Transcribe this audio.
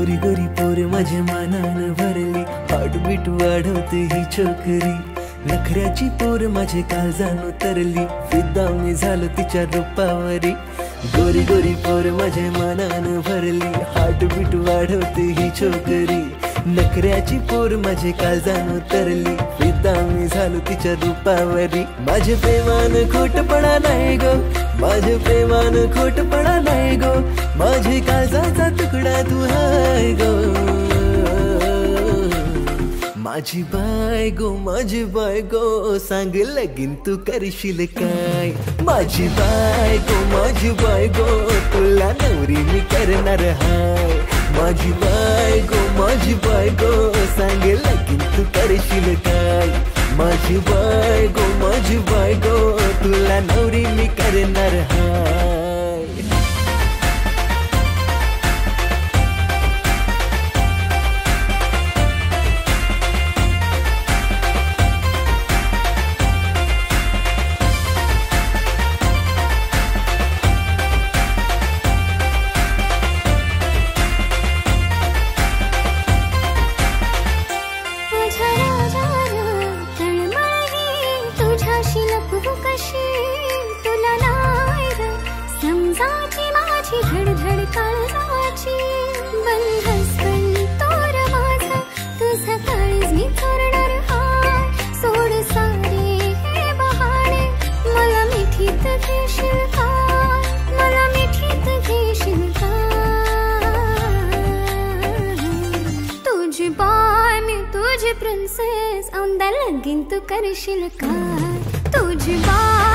गोरी गोरी पोर माझ्या मानानं भरली. हार्टबीट वाढवते ही छोकरी नखऱ्याची पोर माझे काळजान उतरली फिदा मी झालो तिच्या रूपावरी. गोरी गोरी पोर माझ्या मानानं भरली. हार्टबीट वाढवते ही छोकरी नखऱ्याची पोर माझे काळजान उतरली फिदा मी झालो तिच्या रूपावरी. माझे प्रेमान खोटपणा नाही गो. माझे प्रेमान खोटपणा नाही गो. माझे काळजाचा तुकडा तू हाय गो माझी बायगो माझी बायगो, सांग लगीन तू करशील काय? माझी बायगो माझी बायगो, तुला नवरी मी करणार हाय. माझी बायगो माझी बायगो, सांग लगीन तू करशील काय? माझी बायगो माझी बायगो, तुला नवरी मी करणार हाय. तुझा प्रिन्सेस औंदा लगीन तू करशील का? तुझी प्रिन्सेस